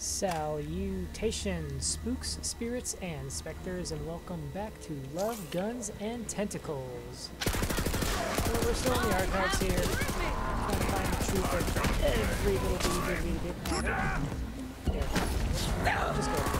Salutations, spooks, spirits, and specters, and welcome back to Love, Guns, and Tentacles. Well, we're still in the archives here, trying to find the truth of every little bit. Yeah. Just go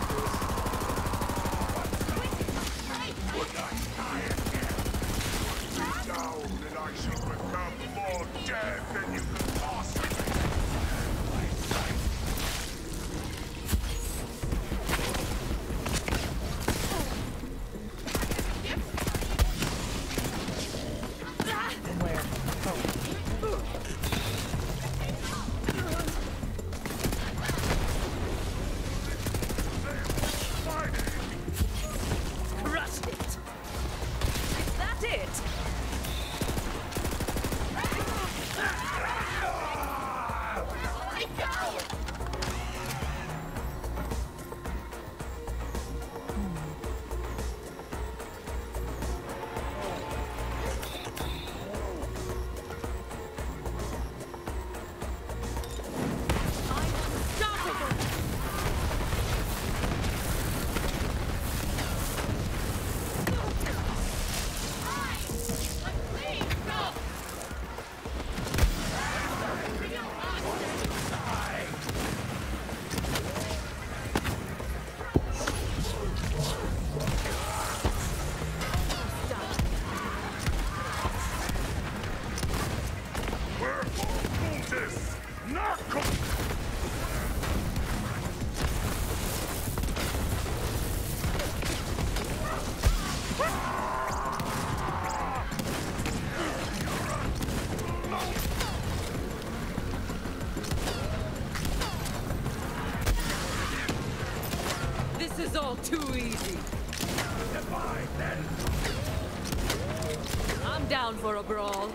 brawl.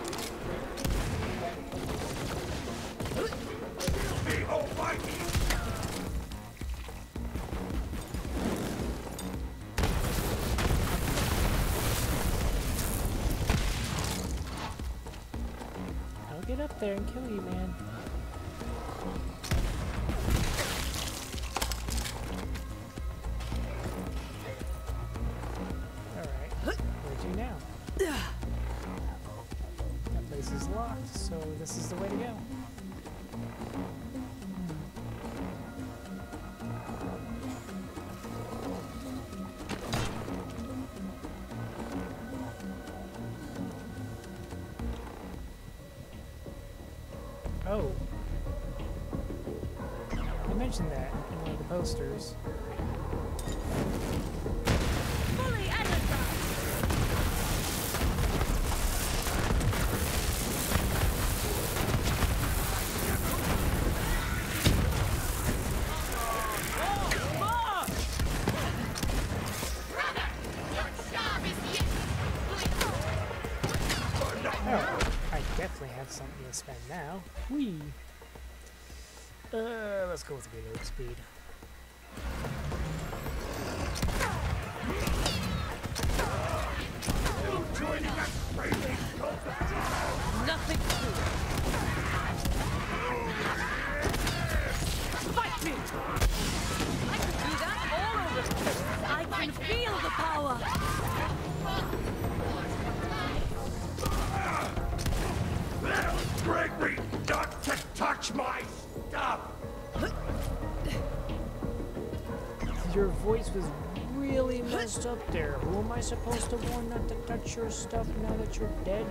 I'll get up there and kill you, man. Alright, where'd you now? Is locked, so this is the way to go. Oh. I mentioned that in one of the posters. Spend now. Whee! Uh, let's go with the reload speed. Your voice was really messed up there. Who am I supposed to warn not to touch your stuff now that you're dead?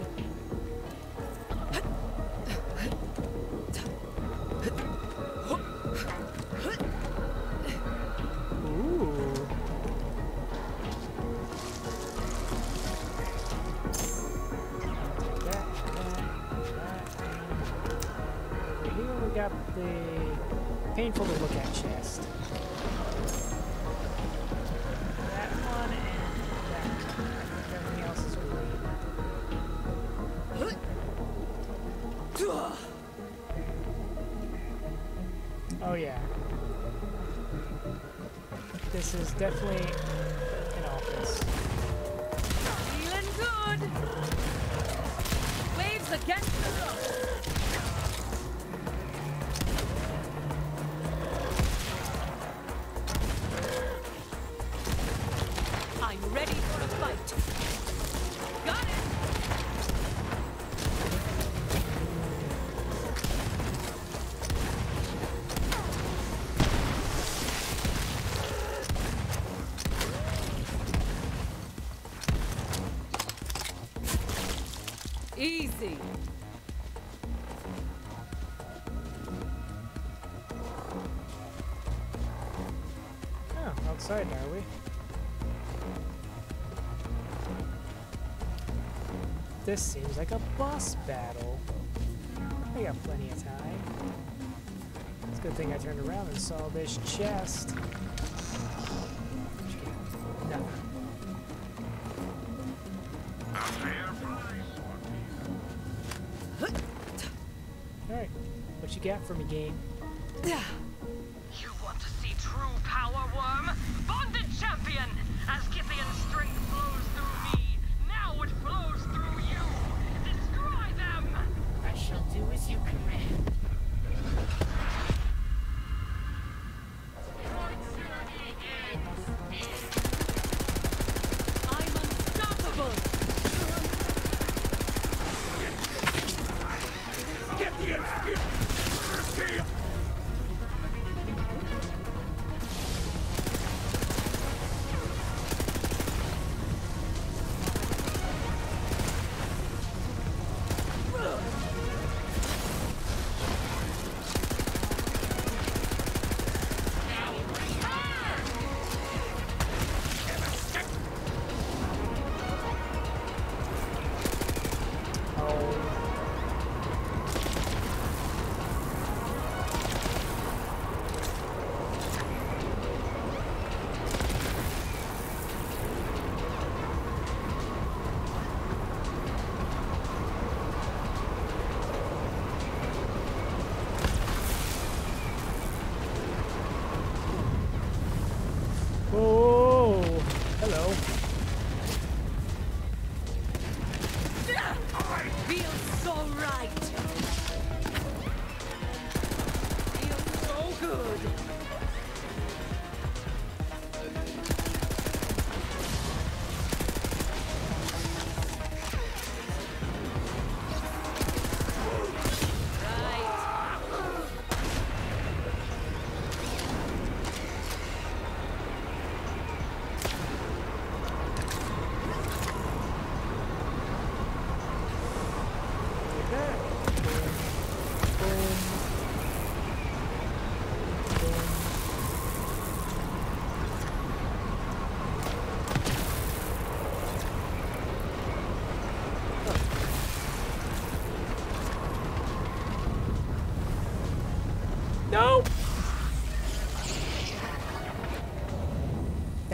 Got the painful to look at chest. Oh yeah. This is definitely an office. Feeling good. Waves against the rope. Outside, are we? This seems like a boss battle. I got plenty of time. It's a good thing I turned around and saw this chest. Alright, what you got for me, game?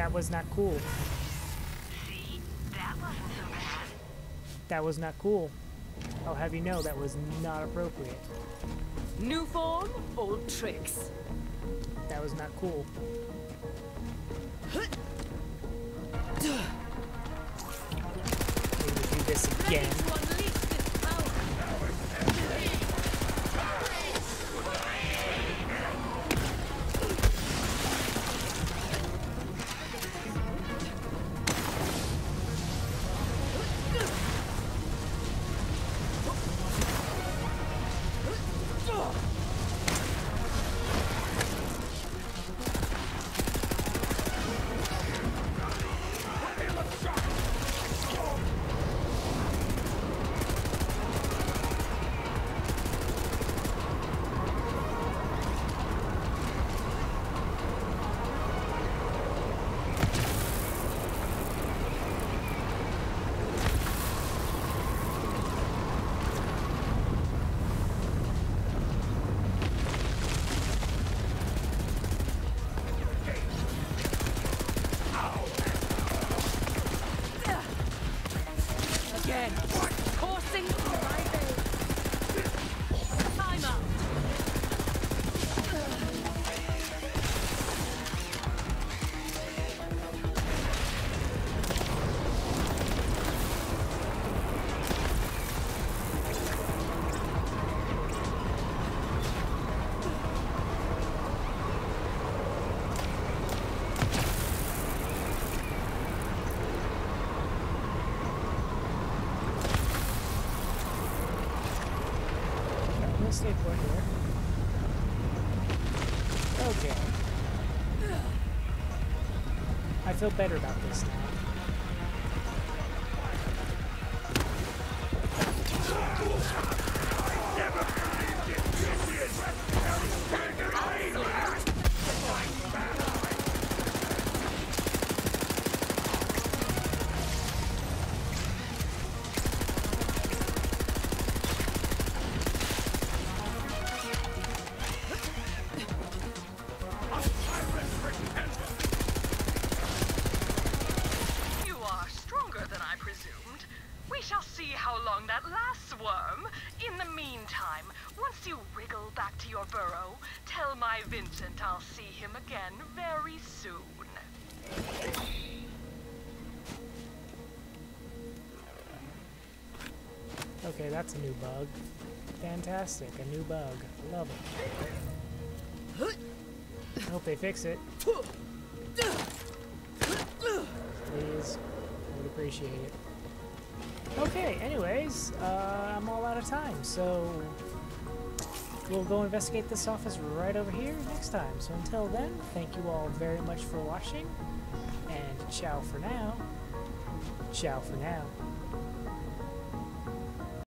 That was not cool. See? That wasn't so bad. That was not cool. I'll have you know that was not appropriate. New form, old tricks. That was not cool. Do this again. here. Okay. I feel better about this now. I never believed in time, once you wiggle back to your burrow, tell my Vincent I'll see him again very soon. Okay, that's a new bug. Fantastic, a new bug. Love it. I hope they fix it. Please, I would appreciate it. Okay, anyways, uh, I'm all out of time, so we'll go investigate this office right over here next time. So until then, thank you all very much for watching, and ciao for now. Ciao for now.